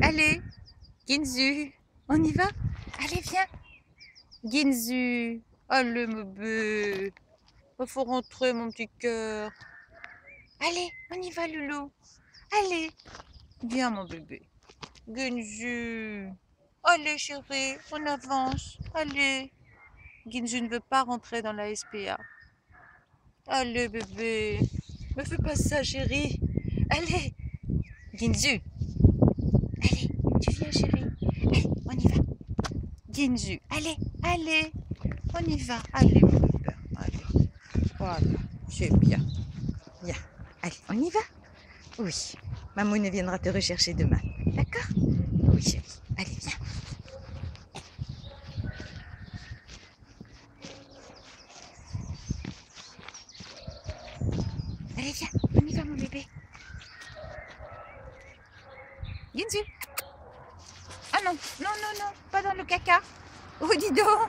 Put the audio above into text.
Allez, Ginzu, on y va? Allez, viens. Ginzu, allez, mon bébé. Il faut rentrer, mon petit cœur. Allez, on y va, Loulou. Allez, viens, mon bébé. Ginzu. Allez, chérie, on avance. Allez. Ginzu ne veut pas rentrer dans la SPA. Allez, bébé. Me fais pas ça, chérie. Allez. Ginzu. Allez, tu viens, chérie. Allez, on y va. Ginzu. Allez, allez. On y va. Allez, mon bébé. Allez. Voilà. C'est bien. Bien. Allez, on y va Oui. Mamoune viendra te rechercher demain. D'accord? Oui, chérie. Allez, viens. Allez, viens, on y va, mon bébé. Ginzu. Ah non, non, non, non, pas dans le caca. Oh, dis donc.